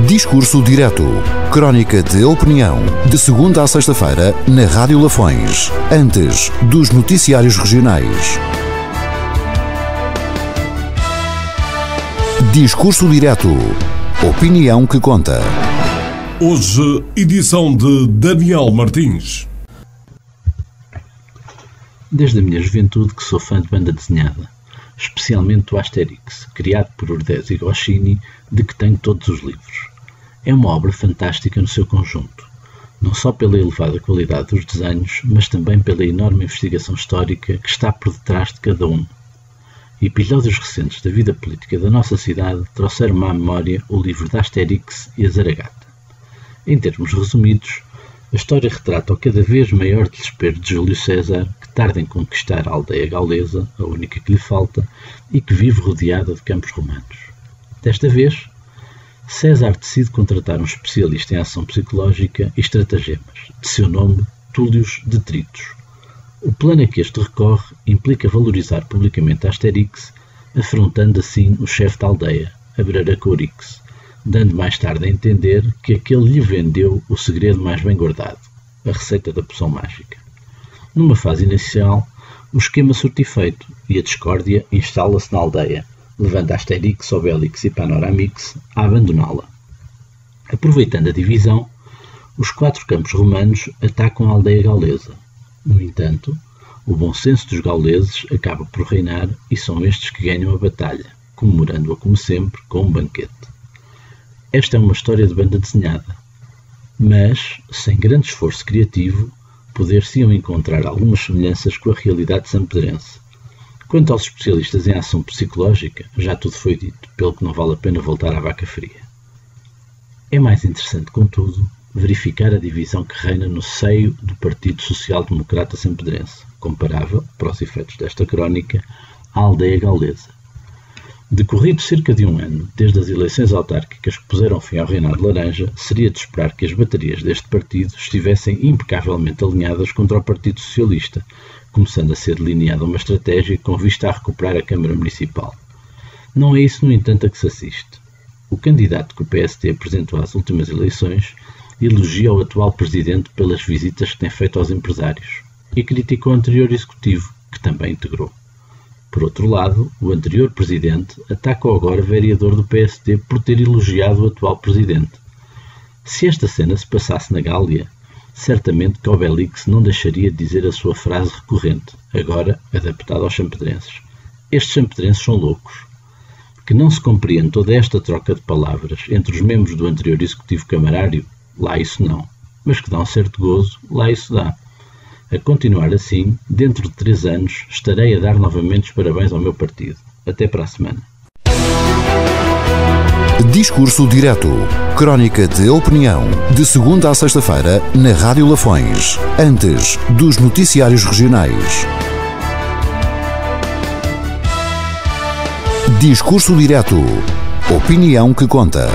Discurso Direto. Crónica de opinião. De segunda a sexta-feira, na Rádio Lafões. Antes dos noticiários regionais. Discurso Direto. Opinião que conta. Hoje, edição de Daniel Martins. Desde a minha juventude que sou fã de banda desenhada, especialmente do Asterix, criado por Urdez e Goscinny, de que tenho todos os livros. É uma obra fantástica no seu conjunto, não só pela elevada qualidade dos desenhos, mas também pela enorme investigação histórica que está por detrás de cada um. Episódios recentes da vida política da nossa cidade trouxeram-me à memória o livro de Asterix e a Zaragata. Em termos resumidos, a história retrata o cada vez maior desespero de Júlio César, que tarda em conquistar a aldeia gaulesa, a única que lhe falta, e que vive rodeada de campos romanos. Desta vez, César decide contratar um especialista em ação psicológica e estratagemas, de seu nome Túlios Detritos. O plano a que este recorre implica valorizar publicamente Asterix, afrontando assim o chefe da aldeia, Abraracorix, dando mais tarde a entender que aquele lhe vendeu o segredo mais bem guardado, a receita da poção mágica. Numa fase inicial, o esquema surte efeito e a discórdia instala-se na aldeia, levando Asterix, Obelix e Panoramix a abandoná-la. Aproveitando a divisão, os quatro campos romanos atacam a aldeia gaulesa. No entanto, o bom senso dos gauleses acaba por reinar e são estes que ganham a batalha, comemorando-a como sempre com um banquete. Esta é uma história de banda desenhada, mas, sem grande esforço criativo, poder-se-iam encontrar algumas semelhanças com a realidade sampedrense. Quanto aos especialistas em ação psicológica, já tudo foi dito, pelo que não vale a pena voltar à vaca fria. É mais interessante, contudo, verificar a divisão que reina no seio do Partido Social Democrata Sampedrense, comparável, para os efeitos desta crónica, à aldeia gaulesa, Decorrido cerca de um ano, desde as eleições autárquicas que puseram fim ao reinado laranja, seria de esperar que as baterias deste partido estivessem impecavelmente alinhadas contra o Partido Socialista, começando a ser delineada uma estratégia com vista a recuperar a Câmara Municipal. Não é isso, no entanto, a que se assiste. O candidato que o PSD apresentou às últimas eleições elogia o atual presidente pelas visitas que tem feito aos empresários e criticou o anterior executivo, que também integrou. Por outro lado, o anterior presidente ataca o agora vereador do PSD por ter elogiado o atual presidente. Se esta cena se passasse na Gália, certamente que Obelix não deixaria de dizer a sua frase recorrente, agora adaptada aos champedrenses. Estes champedrenses são loucos. Que não se compreende toda esta troca de palavras entre os membros do anterior executivo camarário, lá isso não. Mas que dá um certo gozo, lá isso dá. A continuar assim, dentro de três anos, estarei a dar novamente os parabéns ao meu partido. Até para a semana. Discurso Direto. Crónica de opinião. De segunda a sexta-feira, na Rádio Lafões. Antes dos noticiários regionais. Discurso Direto. Opinião que conta.